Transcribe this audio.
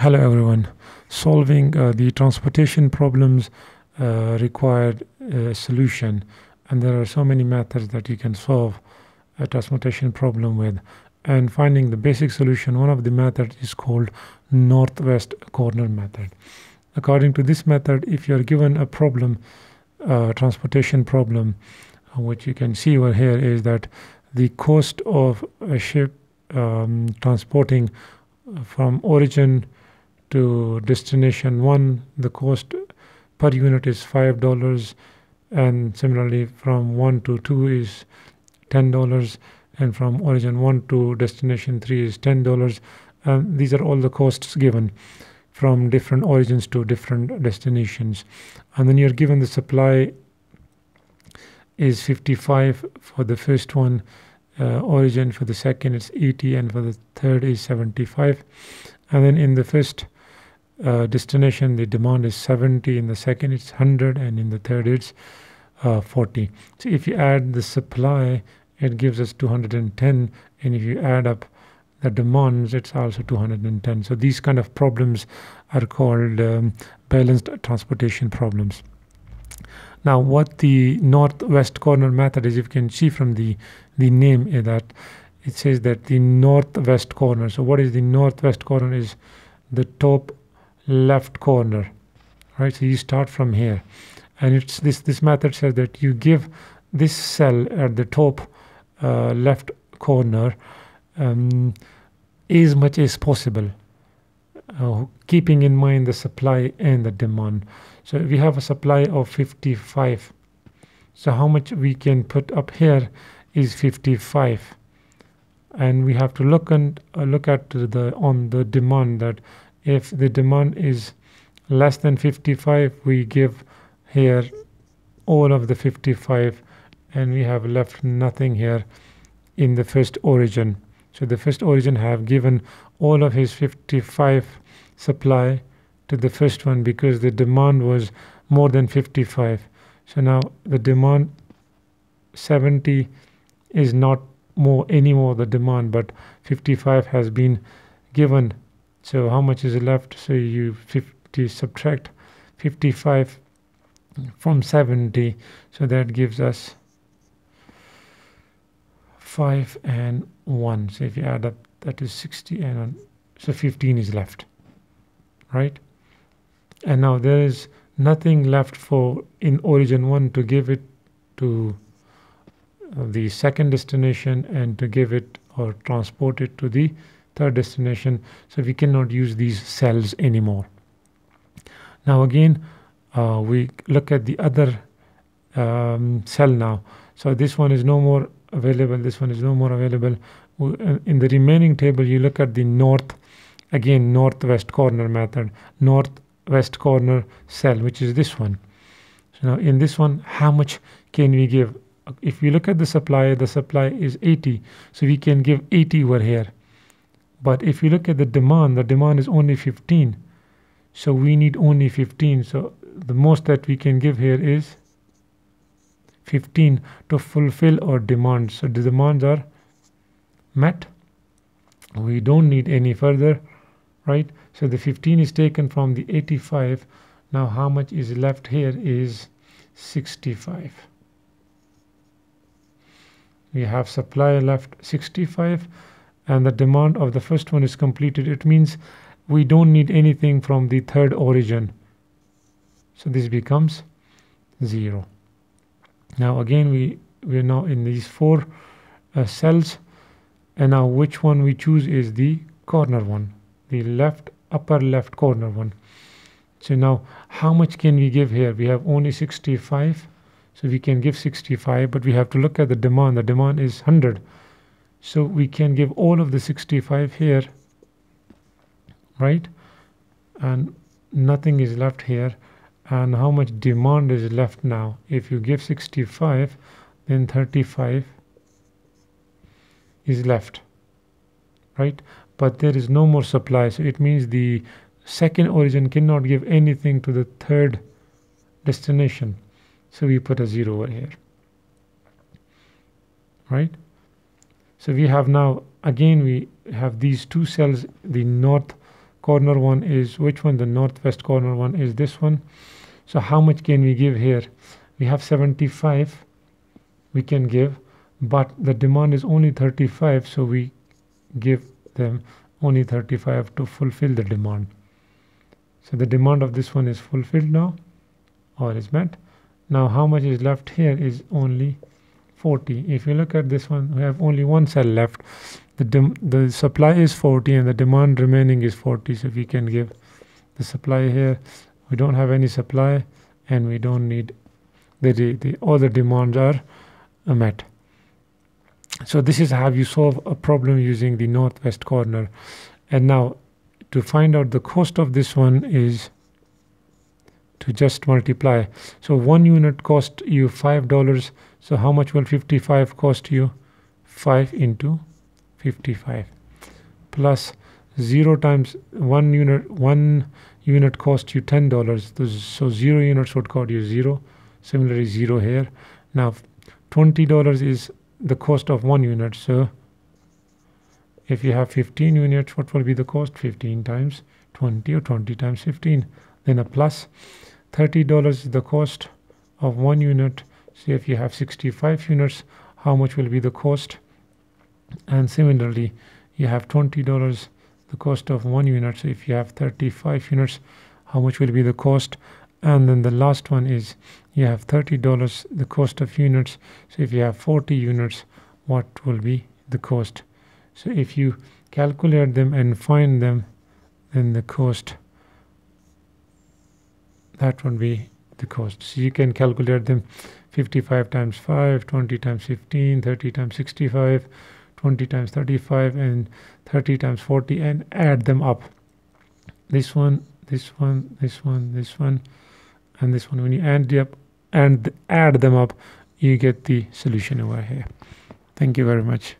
Hello everyone. Solving uh, the transportation problems uh, required a solution and there are so many methods that you can solve a transportation problem with and finding the basic solution one of the methods is called northwest corner method. According to this method if you are given a problem uh, transportation problem uh, which you can see over here is that the cost of a ship um, transporting from origin to destination 1 the cost per unit is $5 and similarly from 1 to 2 is $10 and from origin 1 to destination 3 is $10 and these are all the costs given from different origins to different destinations. And then you're given the supply is 55 for the first one uh, origin for the second it's 80 and for the third is 75 and then in the first uh, destination the demand is 70 in the second it's 100 and in the third it's uh, 40 so if you add the supply it gives us 210 and if you add up the demands it's also 210 so these kind of problems are called um, balanced transportation problems. Now what the northwest corner method is if you can see from the the name is that it says that the northwest corner. So what is the northwest corner is the top left corner right? So you start from here. And it's this this method says that you give this cell at the top uh, left corner um, as much as possible uh, keeping in mind the supply and the demand. So we have a supply of 55 so how much we can put up here is 55 and we have to look and uh, look at the on the demand that if the demand is less than 55 we give here all of the 55 and we have left nothing here in the first origin. So the first origin have given all of his 55 supply to the first one because the demand was more than 55 so now the demand 70 is not more anymore the demand but 55 has been given so how much is left? So you 50 subtract 55 from 70 so that gives us 5 and 1 so if you add up that is 60 and so 15 is left right? And now there is nothing left for in origin 1 to give it to uh, the second destination and to give it or transport it to the third destination. So we cannot use these cells anymore. Now again uh, we look at the other um, cell now. So this one is no more available this one is no more available. Uh, in the remaining table you look at the north again northwest corner method northwest corner cell which is this one. So now in this one how much can we give? If we look at the supply the supply is 80 so we can give 80 over here but if you look at the demand, the demand is only 15. So we need only 15. So the most that we can give here is 15 to fulfill our demand. So the demands are met. We don't need any further, right? So the 15 is taken from the 85. Now how much is left here is 65. We have supply left 65 and the demand of the first one is completed it means we don't need anything from the third origin. So this becomes 0 now again we we're now in these four uh, cells and now which one we choose is the corner one the left upper left corner one. So now how much can we give here? We have only 65 so we can give 65 but we have to look at the demand. The demand is 100 so we can give all of the 65 here right? And nothing is left here. And how much demand is left now? If you give 65 then 35 is left right? But there is no more supply. So it means the second origin cannot give anything to the third destination. So we put a zero over here right so we have now again we have these two cells. The north corner one is which one? The northwest corner one is this one. So how much can we give here? We have 75 we can give but the demand is only 35 so we give them only 35 to fulfill the demand. So the demand of this one is fulfilled now or is met. Now how much is left here is only 40 if you look at this one we have only one cell left. The the supply is 40 and the demand remaining is 40 so we can give the supply here we don't have any supply and we don't need the, the, all demands are uh, met. So this is how you solve a problem using the northwest corner. And now to find out the cost of this one is to just multiply. So one unit cost you five dollars. So how much will 55 cost you? 5 into 55 plus 0 times 1 unit 1 unit cost you $10 so 0 units would cost you 0 similarly 0 here. Now $20 is the cost of 1 unit. So if you have 15 units what will be the cost? 15 times 20 or 20 times 15 then a plus. $30 is the cost of 1 unit. So if you have 65 units how much will be the cost? And similarly you have $20 the cost of one unit. So if you have 35 units how much will be the cost? And then the last one is you have $30 the cost of units. So if you have 40 units what will be the cost? So if you calculate them and find them then the cost that would be the cost. So you can calculate them 55 times 5 20 times 15 30 times 65 20 times 35 and 30 times 40 and add them up. This one this one this one this one and this one. When you add up and add them up you get the solution over here. Thank you very much